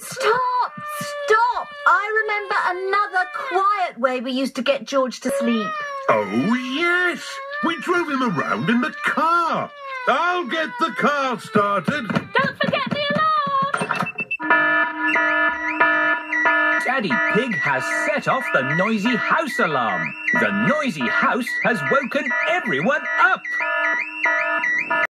Stop! Stop! I remember another quiet way we used to get George to sleep. Oh, yes. We drove him around in the car. I'll get the car started. Don't forget the alarm! Daddy Pig has set off the noisy house alarm. The noisy house has woken everyone up.